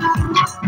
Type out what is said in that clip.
Música